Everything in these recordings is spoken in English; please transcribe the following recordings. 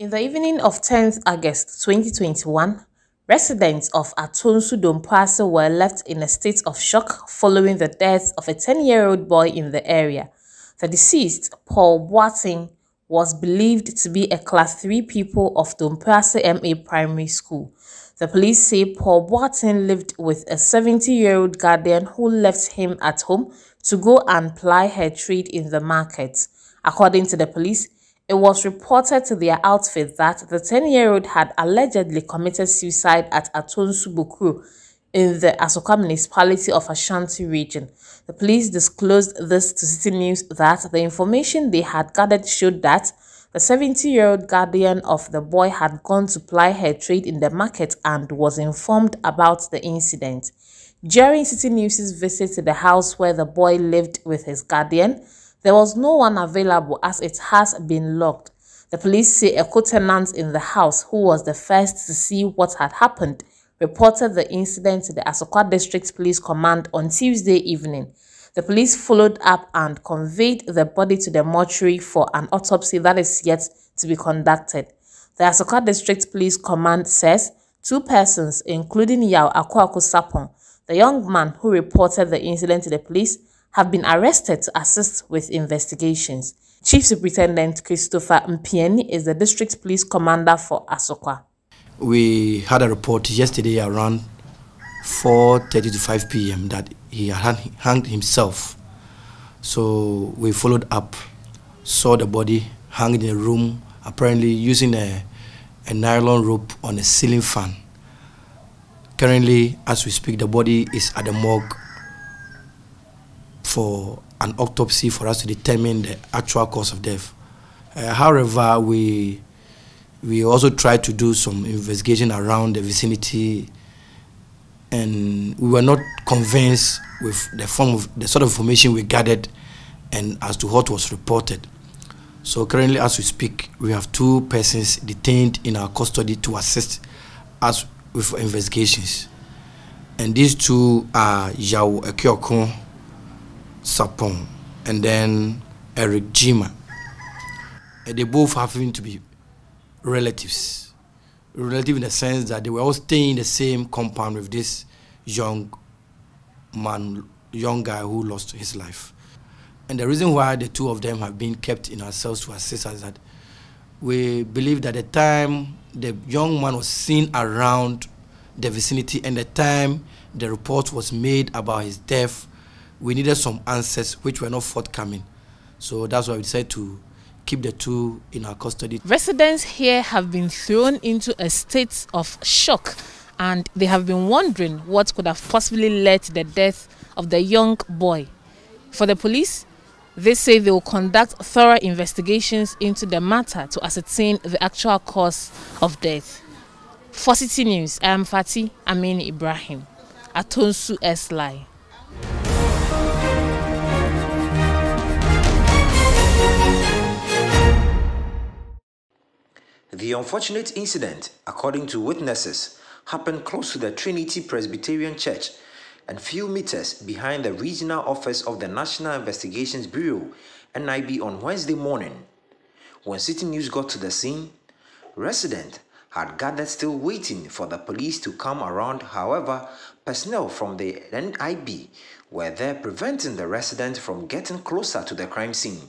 In the evening of 10th August 2021, residents of Atonsu Domprase were left in a state of shock following the death of a 10-year-old boy in the area. The deceased, Paul Boateng, was believed to be a Class 3 pupil of Domprase MA Primary School. The police say Paul Boateng lived with a 70-year-old guardian who left him at home to go and ply her trade in the market. According to the police, it was reported to their outfit that the 10-year-old had allegedly committed suicide at Atonsu in the Asokwa municipality of Ashanti region. The police disclosed this to Citi News that the information they had gathered showed that the 70-year-old guardian of the boy had gone to ply her trade in the market and was informed about the incident. During Citi News' visit to the house where the boy lived with his guardian, there was no one available as it has been locked. The police say a co-tenant in the house, who was the first to see what had happened, reported the incident to the Asokwa District Police Command on Tuesday evening. The police followed up and conveyed the body to the mortuary for an autopsy that is yet to be conducted. The Asokwa District Police Command says two persons, including Yao Akwaku Sapon, the young man who reported the incident to the police, have been arrested to assist with investigations. Chief Superintendent Christopher Mpieni is the district police commander for Asokwa. We had a report yesterday around 4.30 to 5 p.m. that he had hanged himself. So we followed up, saw the body hung in a room, apparently using a, a nylon rope on a ceiling fan. Currently, as we speak, the body is at the morgue for an autopsy for us to determine the actual cause of death. Uh, however, we we also tried to do some investigation around the vicinity, and we were not convinced with the form of the sort of information we gathered, and as to what was reported. So currently, as we speak, we have two persons detained in our custody to assist us with investigations, and these two are Yao Ekyokun Sapon, and then Eric Jima. And they both happen to be relatives. Relative in the sense that they were all staying in the same compound with this young man, young guy who lost his life. And the reason why the two of them have been kept in ourselves to assist us is that we believe that the time the young man was seen around the vicinity and the time the report was made about his death we needed some answers which were not forthcoming. So that's why we decided to keep the two in our custody. Residents here have been thrown into a state of shock and they have been wondering what could have possibly led to the death of the young boy. For the police, they say they will conduct thorough investigations into the matter to ascertain the actual cause of death. For Citi News, I am Fatih Amin Ibrahim, Atonsu S-Line. The unfortunate incident, according to witnesses, happened close to the Trinity Presbyterian Church and few meters behind the regional office of the National Investigations Bureau NIB on Wednesday morning. When Citi News got to the scene, residents had gathered still waiting for the police to come around. However, personnel from the NIB were there preventing the residents from getting closer to the crime scene.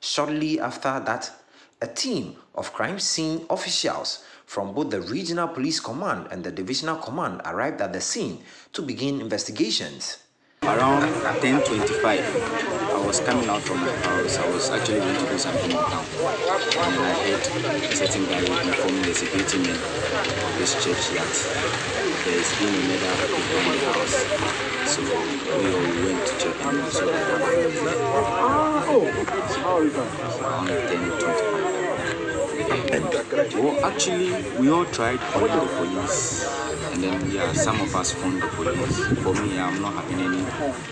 Shortly after that, a team of crime scene officials from both the Regional Police Command and the Divisional Command arrived at the scene to begin investigations. Around 10.25, I was coming out from my house. I was actually going to do something in town. And then I heard a certain guy informing the security men of this church that there is been a murder in the house. So we all went to check and we saw that ah, oh. around 10.25. Well, oh, actually, we all tried calling the police, and then yeah, some of us phoned the police. For me, I'm not having any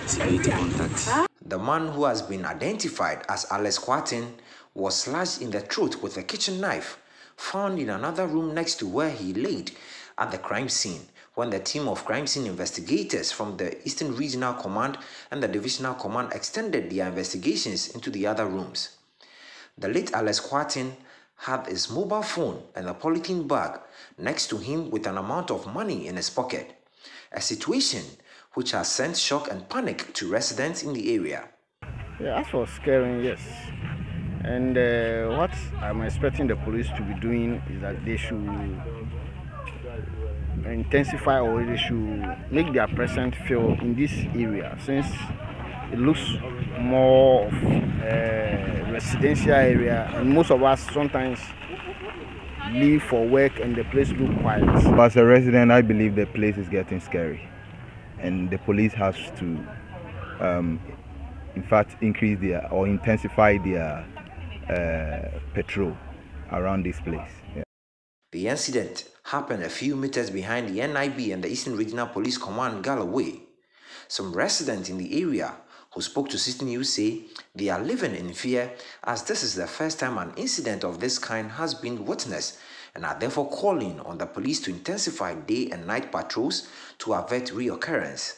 security contact. The man who has been identified as Alex Quatin was slashed in the throat with a kitchen knife found in another room next to where he laid at the crime scene when the team of crime scene investigators from the Eastern Regional Command and the Divisional Command extended their investigations into the other rooms. The late Alex Quatin had his mobile phone and a polythene bag next to him with an amount of money in his pocket, a situation which has sent shock and panic to residents in the area. Yeah, that's for scaring, yes. And uh, what I'm expecting the police to be doing is that they should intensify or they should make their presence feel in this area since it looks more of a uh, residential area and most of us sometimes leave for work and the place look quiet. But as a resident, I believe the place is getting scary and the police has to um, in fact increase their or intensify their uh, patrol around this place. Yeah. The incident happened a few meters behind the NIB and the Eastern Regional Police Command Galloway. Some residents in the area who spoke to Citi News say they are living in fear as this is the first time an incident of this kind has been witnessed and are therefore calling on the police to intensify day and night patrols to avert reoccurrence.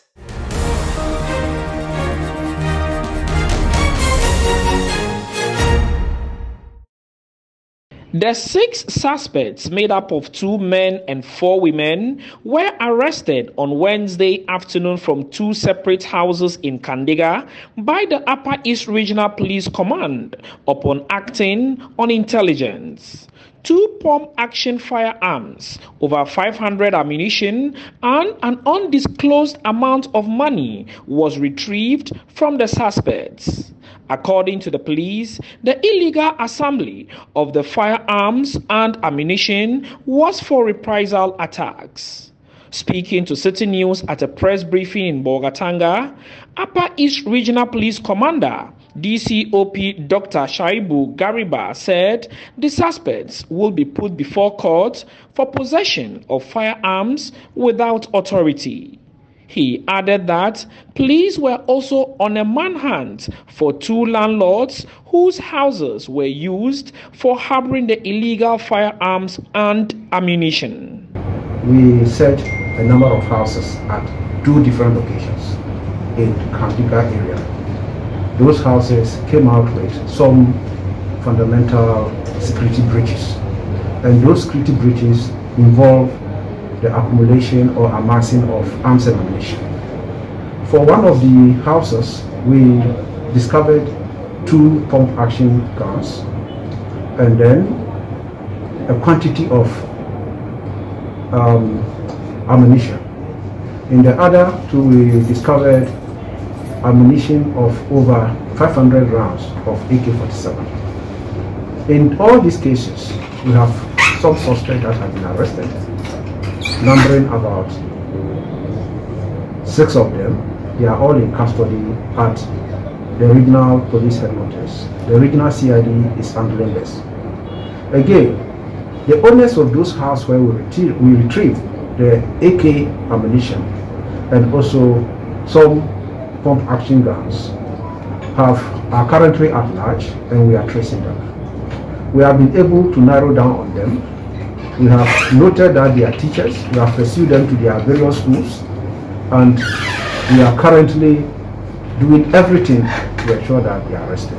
The six suspects, made up of two men and four women, were arrested on Wednesday afternoon from two separate houses in Kandiga by the Upper East Regional Police Command upon acting on intelligence. Two pump action firearms, over 500 ammunition, and an undisclosed amount of money was retrieved from the suspects. According to the police, the illegal assembly of the firearms and ammunition was for reprisal attacks. Speaking to Citi News at a press briefing in Bolgatanga, Upper East Regional Police Commander DCOP Dr. Shaibu Gariba said the suspects will be put before court for possession of firearms without authority. He added that police were also on a manhunt for two landlords whose houses were used for harboring the illegal firearms and ammunition. We searched a number of houses at two different locations in Kandiga area. Those houses came out with some fundamental security breaches. And those security breaches involve the accumulation or amassing of arms and ammunition. For one of the houses, we discovered two pump action guns and then a quantity of um, ammunition. In the other two, we discovered ammunition of over 500 rounds of AK-47. In all these cases, we have some suspects that have been arrested numbering about six of them. They are all in custody at the regional police headquarters. The regional CID is handling this. Again, the owners of those houses where we retrieve, we retrieve the AK ammunition and also some pump action guns have are currently at large and we are tracing them. We have been able to narrow down on them we have noted that they are teachers. We have pursued them to their various schools. And we are currently doing everything to ensure that they are arrested.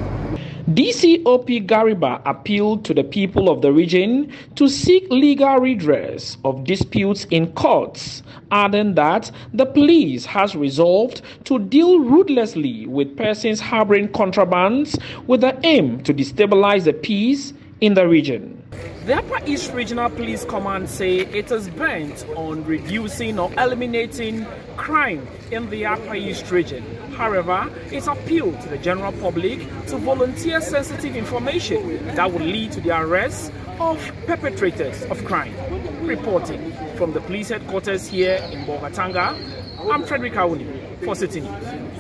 DCOP Gariba appealed to the people of the region to seek legal redress of disputes in courts, adding that the police has resolved to deal ruthlessly with persons harboring contrabands with the aim to destabilize the peace in the region. The Upper East Regional Police Command say it is bent on reducing or eliminating crime in the Upper East region. However, it appealed to the general public to volunteer sensitive information that would lead to the arrest of perpetrators of crime. Reporting from the police headquarters here in Bolgatanga, I'm Frederick Awuni for Citi News.